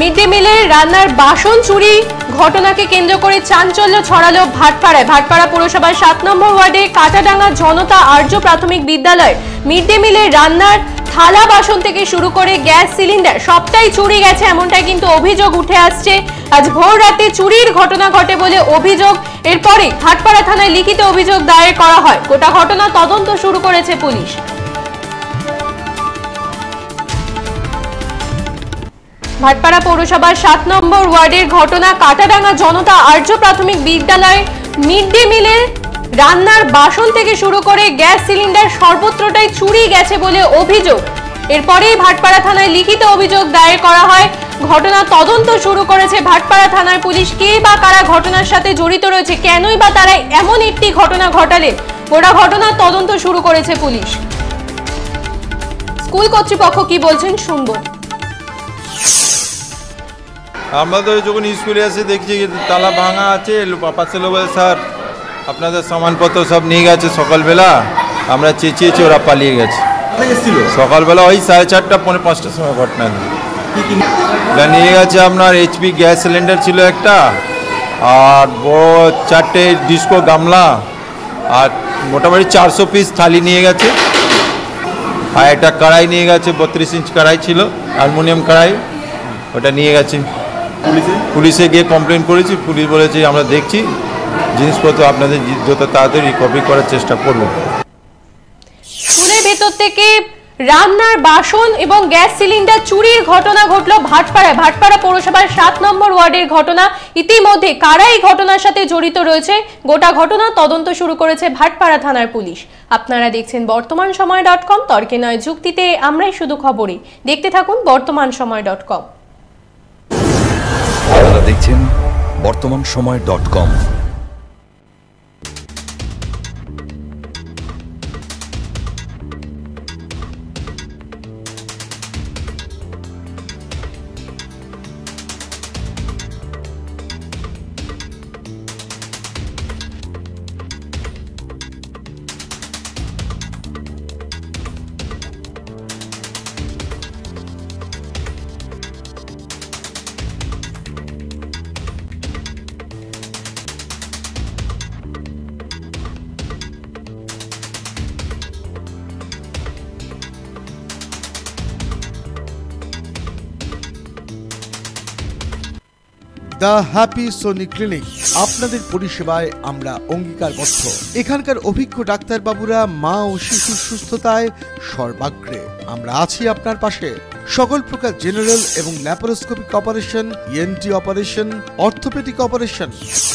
Mid day মিলের রান্নার বাসন চুরি, ঘটনাকে কেন্দ্র করে চাঞ্চল্য ছড়ালো ভাটপাড়ায়। ভাটপাড়া পুরসভার সাত নম্বর ওয়ার্ডে কাটাডাঙ্গা জনতা আর্য প্রাথমিক বিদ্যালয় মিড ডে মিলের রান্নার থালা বাসন থেকে শুরু করে গ্যাস সিলিন্ডার, সবটাই চুরি গেছে এমনটাই কিন্তু অভিযোগ উঠে আসছে। আজ ভোর রাতে চুরির ঘটনা ঘটে বলে অভিযোগ এরপরে ভাটপাড়া থানায় লিখিত অভিযোগ দায়ের করা হয়। গোটা ঘটনা তদন্ত শুরু করেছে পুলিশ। ভাটপাড়া পৌরসভার সাত নম্বর ওয়ার্ডের ঘটনা কাটাডাঙ্গা জনতা আর্য প্রাথমিক বিদ্যালয় মিড ডে মিলে রান্নার বাসন থেকে শুরু করে গ্যাস সিলিন্ডার সর্বত্রটাই চুরি গেছে বলে অভিযোগ। এরপরেই ভাটপাড়া থানায় লিখিত অভিযোগ দায়ের করা হয়। ঘটনা তদন্ত শুরু করেছে ভাটপাড়া থানার পুলিশ। কে বা কারা ঘটনার সাথে জড়িত রয়েছে, কেনই বা তারা এমন একটি ঘটনা ঘটালে? গোটা ঘটনার তদন্ত শুরু করেছে পুলিশ। স্কুল কর্তৃপক্ষ কি বলছেন শুনব। আমরা তো যখন স্কুলে এসে দেখছি তালা ভাঙা আছে পাশে লোক স্যার আপনাদের সামানপত্র সব নিয়ে গেছে সকালবেলা। আমরা চেঁচিয়েছি ওরা পালিয়ে গেছে। সকালবেলা ওই সাড়ে চারটা পৌনে পাঁচটার সময় ঘটনা। নিয়ে গেছে আপনার এইচপি গ্যাস সিলিন্ডার ছিল একটা আর বড় চারটে ডিস্কো গামলা আর মোটামুটি চারশো পিস থালি নিয়ে গেছে। আর একটা কড়াই নিয়ে গেছে বত্রিশ ইঞ্চ কড়াই ছিল অ্যালুমিনিয়াম কড়াই ওটা নিয়ে গেছে। পুলিশে? গিয়ে কমপ্লেন করেছি পুলিশ বলেছে আমরা দেখছি জিনিসপত্র আপনাদের যত তাড়াতাড়ি রিকভারি করার চেষ্টা করব স্কুলের ভেতর থেকে রান্নার বাসন এবং গ্যাস সিলিন্ডার চুরির ঘটনা ঘটলো ভাটপাড়ায়। ভাটপাড়া পৌরসভার সাত নম্বর ওয়ার্ডের ঘটনা। ইতিমধ্যে কারা এই ঘটনার সাথে জড়িত রয়েছে। গোটা ঘটনা তদন্ত শুরু করেছে ভাটপাড়া থানার পুলিশ। আপনারা দেখছেন বর্তমান সময় ডট কম তর্কে নয় যুক্তিতে আমরাই শুধু খবরই দেখতে থাকুন বর্তমান সময় ডট কম। দেখছেন Bartaman Samay dot com. The happy Soni clinic আপনাদের পরিষেবায় আমরা অঙ্গীকারবদ্ধ। এখানকার অভিজ্ঞ ডাক্তারবাবুরা মা ও শিশুর সুস্থতায় সর্বাগ্রে। আমরা আছি আপনার পাশে। সকল প্রকার জেনারেল এবং laparoscopic operation ENT operation, orthopaedic operation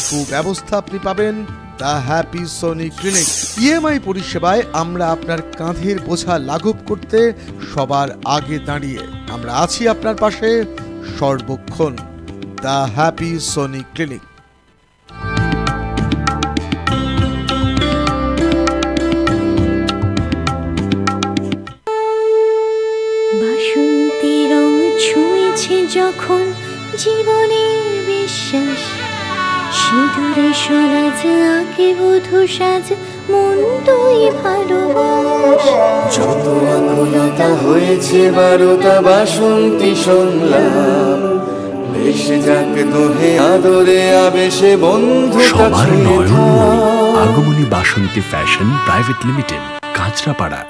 সুব্যবস্থা আপনি পাবেন the happy Soni clinic EMI পরিষেবায় আমরা আপনার কাঁধের বোঝা লাঘব করতে সবার আগে দাঁড়িয়ে। আমরা আছি আপনার পাশে। সর্বক্ষণ। The happy Soni clinic. বাসন্তী রং ছুঁয়েছে যখন জীবনের বিশ্বাস। সিঁদুরে সরাজ আঁকে বধু সাজ মন তুই ভালোবাস। যত আকুলতা হয়েছে বারোটা বাসন্তী সংলাপ ভেসে যাক দোহে আদরে আবেশে বন্ধু সবার নয়নমণি আগমনী Basanti fashion private limited Kanchrapara.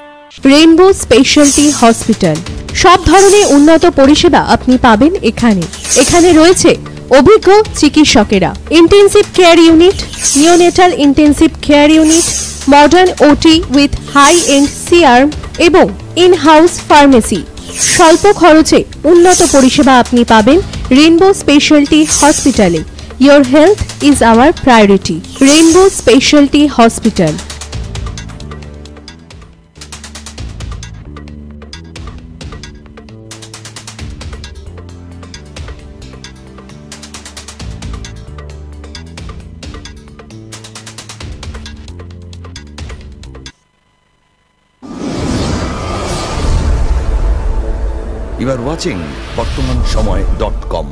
Rainbow speciality hospital. সব ধরনের উন্নত পরিষেবা আপনি পাবেন এখানে। এখানে রয়েছে অভিজ্ঞ চিকিৎসকেরা। Intensive care unit neonatal intensive care unit modern OT with high end C arm এবং ইন হাউস ফার্মেসি স্বল্প খরচে উন্নত পরিষেবা আপনি পাবেন Rainbow Specialty Hospital. Your health is our priority. Rainbow Specialty Hospital. You are watching Bartaman Samay dot com